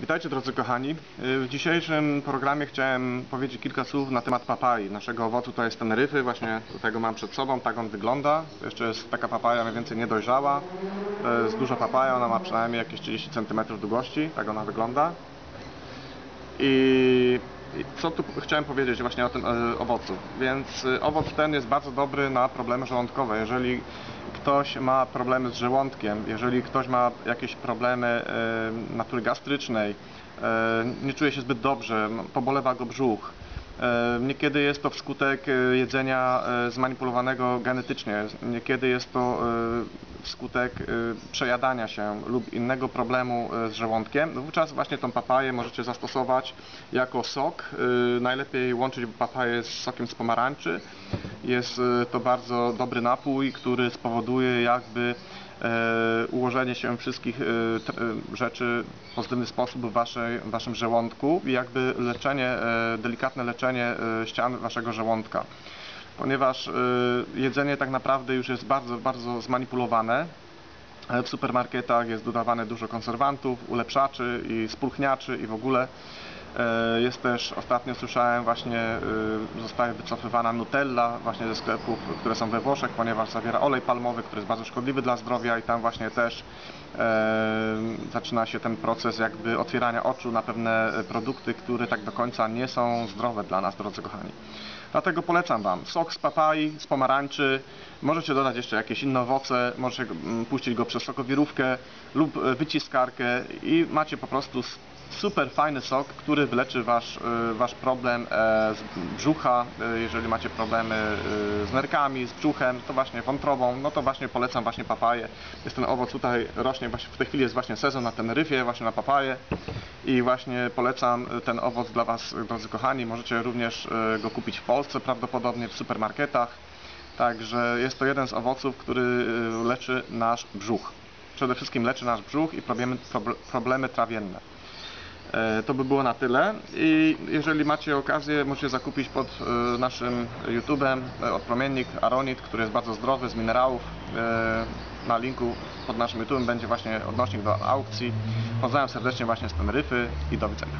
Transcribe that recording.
Witajcie drodzy kochani. W dzisiejszym programie chciałem powiedzieć kilka słów na temat papai. Naszego owocu to jest Teneryfy, właśnie tego mam przed sobą, tak on wygląda. To jeszcze jest taka papaja mniej więcej niedojrzała. To jest duża papaja, ona ma przynajmniej jakieś 30 cm długości, tak ona wygląda. I co tu chciałem powiedzieć właśnie o tym e, owocu? Więc e, owoc ten jest bardzo dobry na problemy żołądkowe. Jeżeli ktoś ma problemy z żołądkiem, jeżeli ktoś ma jakieś problemy e, natury gastrycznej, nie czuje się zbyt dobrze, pobolewa go brzuch, Niekiedy jest to wskutek jedzenia zmanipulowanego genetycznie, niekiedy jest to wskutek e, przejadania się lub innego problemu e, z żołądkiem. No Wówczas właśnie tą papaję możecie zastosować jako sok. E, Najlepiej łączyć papaję z sokiem z pomarańczy. Jest to bardzo dobry napój, który spowoduje jakby e, ułożenie się wszystkich rzeczy w pozytywny sposób w, waszej, w waszym żołądku i jakby leczenie, e, delikatne leczenie e, ścian waszego żołądka. Ponieważ e, jedzenie tak naprawdę już jest bardzo, bardzo zmanipulowane. E, W supermarketach jest dodawane dużo konserwantów, ulepszaczy i spulchniaczy i w ogóle e, jest też, ostatnio słyszałem właśnie, e, zostaje wycofywana Nutella właśnie ze sklepów, które są we Włoszech, ponieważ zawiera olej palmowy, który jest bardzo szkodliwy dla zdrowia i tam właśnie też e, zaczyna się ten proces jakby otwierania oczu na pewne produkty, które tak do końca nie są zdrowe dla nas, drodzy kochani. Dlatego polecam Wam. Sok z papai, z pomarańczy, możecie dodać jeszcze jakieś inne owoce, możecie mm, puścić go przez sokowirówkę lub e, wyciskarkę i macie po prostu super fajny sok, który wyleczy Wasz, e, wasz problem e, z brzucha, jeżeli macie problemy z nerkami, z brzuchem, to właśnie wątrobą, no to właśnie polecam właśnie papaję. Jest ten owoc tutaj rośnie, właśnie w tej chwili jest właśnie sezon na Teneryfie, właśnie na papaję i właśnie polecam ten owoc dla Was, drodzy kochani. Możecie również e, go kupić w Polsce, prawdopodobnie w supermarketach. Także jest to jeden z owoców, który e, leczy nasz brzuch. Przede wszystkim leczy nasz brzuch i problemy, proble- problemy trawienne. E, To by było na tyle i jeżeli macie okazję, możecie zakupić pod e, naszym YouTube'em odpromiennik Aronit, który jest bardzo zdrowy, z minerałów. E, Na linku pod naszym YouTube'em będzie właśnie odnośnik do aukcji. Pozdrawiam serdecznie właśnie z Teneryfy i do widzenia.